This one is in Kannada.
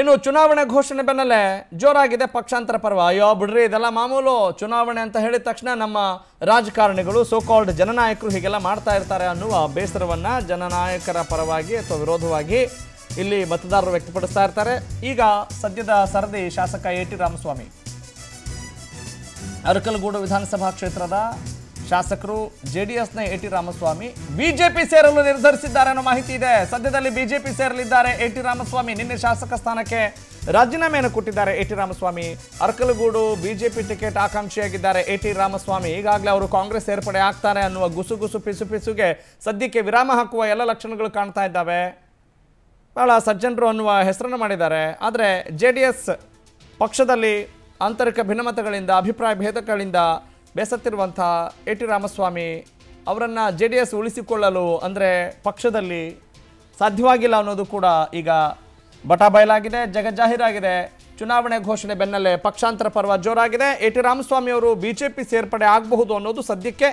ಇನ್ನು ಚುನಾವಣೆ ಘೋಷಣೆ ಬೆನ್ನಲ್ಲೇ ಜೋರಾಗಿದೆ ಪಕ್ಷಾಂತರ ಪರ್ವ. ಅಯ್ಯೋ ಬಿಡ್ರಿ, ಇದೆಲ್ಲ ಮಾಮೂಲು ಚುನಾವಣೆ ಅಂತ ಹೇಳಿದ ತಕ್ಷಣ ನಮ್ಮ ರಾಜಕಾರಣಿಗಳು ಸೋಕಾಲ್ಡ್ ಜನನಾಯಕರು ಹೀಗೆಲ್ಲ ಮಾಡ್ತಾ ಇರ್ತಾರೆ ಅನ್ನುವ ಬೇಸರವನ್ನು ಜನನಾಯಕರ ಪರವಾಗಿ ಅಥವಾ ವಿರೋಧವಾಗಿ ಇಲ್ಲಿ ಮತದಾರರು ವ್ಯಕ್ತಪಡಿಸ್ತಾ ಇರ್ತಾರೆ. ಈಗ ಸದ್ಯದ ಸರದಿ ಶಾಸಕ ಎ ಟಿ ರಾಮಸ್ವಾಮಿ. ಅರಕಲಗೂಡು ವಿಧಾನಸಭಾ ಕ್ಷೇತ್ರದ ಶಾಸಕರು ಜೆಡಿಎಸ್ನ ಎ ಟಿ ರಾಮಸ್ವಾಮಿ, ಬಿಜೆಪಿ ಸೇರಲು ನಿರ್ಧರಿಸಿದ್ದಾರೆ ಅನ್ನೋ ಮಾಹಿತಿ ಇದೆ. ಸದ್ಯದಲ್ಲಿ ಬಿಜೆಪಿ ಸೇರಲಿದ್ದಾರೆ ಎ ಟಿ ರಾಮಸ್ವಾಮಿ. ನಿನ್ನೆ ಶಾಸಕ ಸ್ಥಾನಕ್ಕೆ ರಾಜೀನಾಮೆಯನ್ನು ಕೊಟ್ಟಿದ್ದಾರೆ A T Ramaswamy. Arkalgud BJP ticket ಆಕಾಂಕ್ಷಿಯಾಗಿದ್ದಾರೆ A T Ramaswamy. ಈಗಾಗಲೇ ಅವರು ಕಾಂಗ್ರೆಸ್ ಸೇರ್ಪಡೆ ಆಗ್ತಾರೆ ಅನ್ನುವ ಗುಸುಗುಸು ಪಿಸು ಪಿಸುಗೆ ಸದ್ಯಕ್ಕೆ ವಿರಾಮ ಹಾಕುವ ಎಲ್ಲ ಲಕ್ಷಣಗಳು ಕಾಣ್ತಾ ಇದ್ದಾವೆ. ಭಾಳ ಸಜ್ಜನರು ಅನ್ನುವ ಹೆಸರನ್ನು ಮಾಡಿದ್ದಾರೆ. ಆದರೆ ಜೆ ಡಿ ಪಕ್ಷದಲ್ಲಿ ಆಂತರಿಕ ಭಿನ್ನಮತಗಳಿಂದ, ಅಭಿಪ್ರಾಯ ಭೇದಗಳಿಂದ ಬೇಸತ್ತಿರುವಂಥ ಎ ಟಿ ರಾಮಸ್ವಾಮಿ ಅವರನ್ನು ಜೆ ಡಿ ಎಸ್ ಉಳಿಸಿಕೊಳ್ಳಲು ಅಂದರೆ ಪಕ್ಷದಲ್ಲಿ ಸಾಧ್ಯವಾಗಿಲ್ಲ ಅನ್ನೋದು ಕೂಡ ಈಗ ಬಟಾಬಯಲಾಗಿದೆ ಜಗಜ್ಜಾಹೀರಾಗಿದೆ ಚುನಾವಣೆ ಘೋಷಣೆ ಬೆನ್ನಲ್ಲೇ ಪಕ್ಷಾಂತರ ಪರ್ವ ಜೋರಾಗಿದೆ. ಎ ಟಿ ರಾಮಸ್ವಾಮಿ ಅವರು ಬಿಜೆಪಿ ಸೇರ್ಪಡೆ ಆಗಬಹುದು ಅನ್ನೋದು ಸದ್ಯಕ್ಕೆ